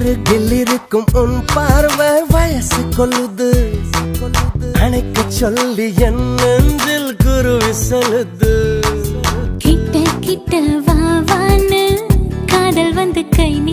அருகில் இருக்கும் உன் பார்வை வயசு கொள்ளுது. அணைக்க சொல்லி என் நெஞ்சில் குருவி செலுது கிட்ட கிட்ட வாவான்னு காதல் வந்து கை நீட்ட